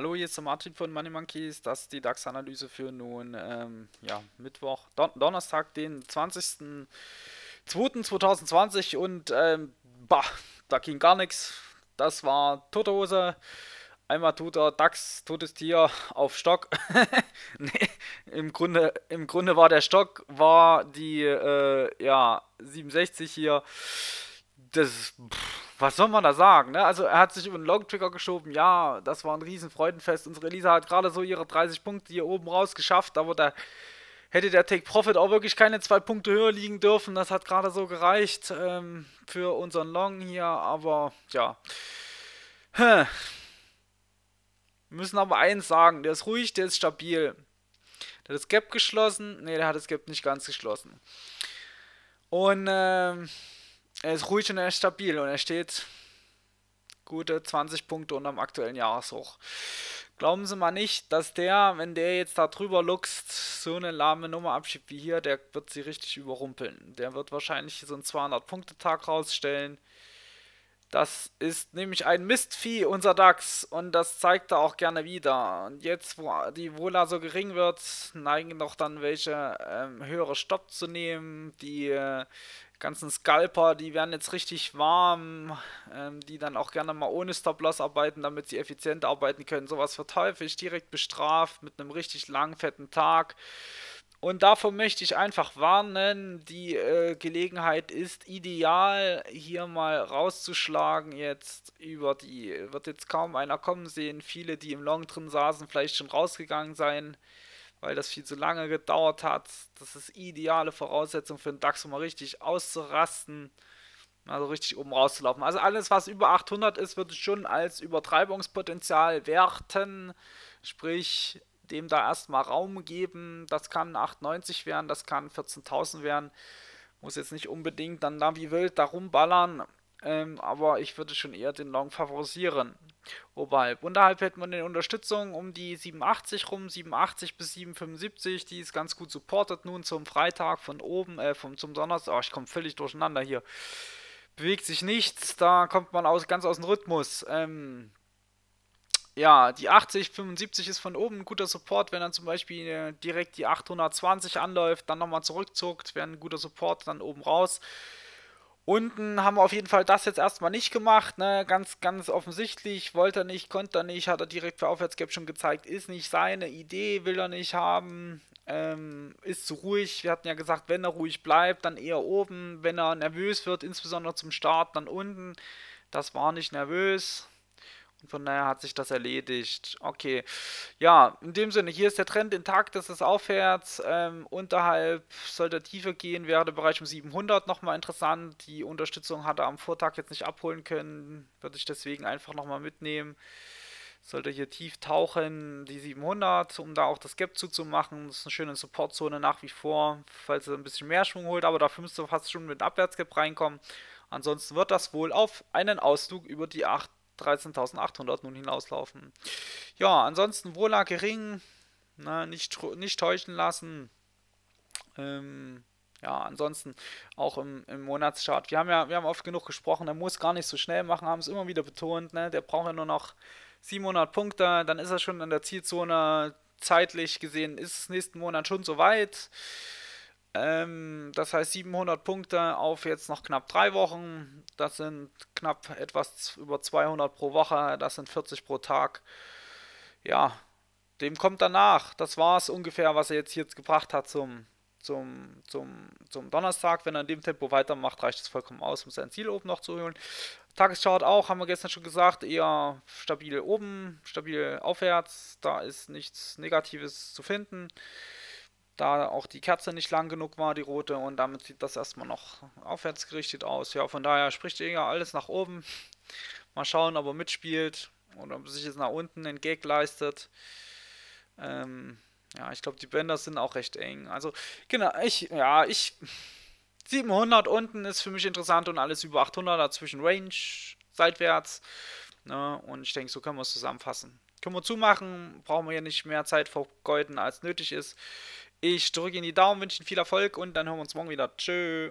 Hallo, hier ist der Martin von Money Monkeys. Das ist die DAX-Analyse für nun ähm, ja, Mittwoch, Don Donnerstag, den 20.02.2020 und ähm, bah, da ging gar nichts. Das war tote Hose. Einmal tut der DAX, totes Tier, auf Stock. nee, im Grunde, im Grunde war der Stock, war die äh, ja, 67 hier. Das, pff, was soll man da sagen? Ne? Also er hat sich über den Long Trigger geschoben. Ja, das war ein riesen Freudenfest. Unsere Lisa hat gerade so ihre 30 Punkte hier oben raus geschafft, aber da hätte der Take Profit auch wirklich keine zwei Punkte höher liegen dürfen. Das hat gerade so gereicht ähm, für unseren Long hier, aber ja. Wir müssen aber eins sagen, der ist ruhig, der ist stabil. Der hat das Gap geschlossen. Ne, der hat das Gap nicht ganz geschlossen. Und ähm, er ist ruhig und er ist stabil und er steht gute 20 Punkte unterm aktuellen Jahreshoch. Glauben Sie mal nicht, dass der, wenn der jetzt da drüber luchst, so eine lahme Nummer abschiebt wie hier, der wird sie richtig überrumpeln. Der wird wahrscheinlich so einen 200-Punkte-Tag rausstellen. Das ist nämlich ein Mistvieh, unser DAX, und das zeigt er auch gerne wieder. Und jetzt, wo die Wohler so gering wird, neigen doch dann welche ähm, höhere Stopp zu nehmen, die äh, ganzen Scalper, die werden jetzt richtig warm, ähm, die dann auch gerne mal ohne Stop-Loss arbeiten, damit sie effizient arbeiten können. Sowas wird häufig direkt bestraft mit einem richtig langen, fetten Tag. Und davon möchte ich einfach warnen, die äh, Gelegenheit ist ideal, hier mal rauszuschlagen jetzt über die, wird jetzt kaum einer kommen sehen, viele, die im Long drin saßen, vielleicht schon rausgegangen sein weil das viel zu lange gedauert hat. Das ist ideale Voraussetzung für den DAX, um mal richtig auszurasten, also richtig oben rauszulaufen. Also alles, was über 800 ist, würde ich schon als Übertreibungspotenzial werten, sprich dem da erstmal Raum geben. Das kann 890 werden, das kann 14.000 werden. Muss jetzt nicht unbedingt dann da wie wild da rumballern. Ähm, aber ich würde schon eher den Long favorisieren. Oberhalb. Unterhalb hätten wir eine Unterstützung um die 87 rum, 87 bis 775. Die ist ganz gut supported nun zum Freitag von oben, äh, vom, zum Donnerstag. Oh, ich komme völlig durcheinander hier. Bewegt sich nichts, da kommt man aus, ganz aus dem Rhythmus. Ähm, ja, die 80, 75 ist von oben ein guter Support, wenn dann zum Beispiel äh, direkt die 820 anläuft, dann nochmal zurückzuckt, wäre ein guter Support dann oben raus. Unten haben wir auf jeden Fall das jetzt erstmal nicht gemacht, ne? Ganz, ganz offensichtlich. Wollte er nicht, konnte er nicht, hat er direkt für Aufwärtsgap schon gezeigt. Ist nicht seine Idee, will er nicht haben. Ähm, ist zu ruhig. Wir hatten ja gesagt, wenn er ruhig bleibt, dann eher oben. Wenn er nervös wird, insbesondere zum Start, dann unten. Das war nicht nervös. Von daher hat sich das erledigt. Okay. Ja, in dem Sinne, hier ist der Trend intakt, das ist aufwärts. Ähm, unterhalb sollte tiefer gehen, wäre der Bereich um 700 nochmal interessant. Die Unterstützung hat er am Vortag jetzt nicht abholen können. Würde ich deswegen einfach nochmal mitnehmen. Sollte hier tief tauchen, die 700, um da auch das Gap zuzumachen. Das ist eine schöne Supportzone nach wie vor, falls er ein bisschen mehr Schwung holt. Aber dafür müsste fast schon mit Abwärtsgap reinkommen. Ansonsten wird das wohl auf einen Ausflug über die 8 13.800 nun hinauslaufen. Ja, ansonsten Wohler gering, na, nicht, nicht täuschen lassen. Ähm, ja, ansonsten auch im, im Monatschart. Wir haben ja wir haben oft genug gesprochen, er muss gar nicht so schnell machen, haben es immer wieder betont. Ne? Der braucht ja nur noch 700 Punkte, dann ist er schon in der Zielzone. Zeitlich gesehen ist es nächsten Monat schon soweit. Ähm, das heißt 700 Punkte auf jetzt noch knapp drei Wochen. Das sind knapp etwas über 200 pro Woche. Das sind 40 pro Tag. Ja, dem kommt danach. Das war es ungefähr, was er jetzt hier gebracht hat zum, zum, zum, zum Donnerstag. Wenn er in dem Tempo weitermacht, reicht es vollkommen aus, um sein Ziel oben noch zu holen. Tageschart auch, haben wir gestern schon gesagt, eher stabil oben, stabil aufwärts. Da ist nichts Negatives zu finden da auch die Kerze nicht lang genug war, die rote, und damit sieht das erstmal noch aufwärts gerichtet aus. Ja, von daher spricht eher alles nach oben. Mal schauen, ob er mitspielt oder ob er sich jetzt nach unten den Gag leistet. Ähm, ja, ich glaube, die Bänder sind auch recht eng. Also, genau, ich, ja, ich, 700 unten ist für mich interessant und alles über 800 dazwischen Range, seitwärts. Ne, und ich denke, so können wir es zusammenfassen. Können wir zumachen, brauchen wir hier nicht mehr Zeit vergeuden, als nötig ist. Ich drücke Ihnen die Daumen, wünsche Ihnen viel Erfolg und dann hören wir uns morgen wieder. Tschö.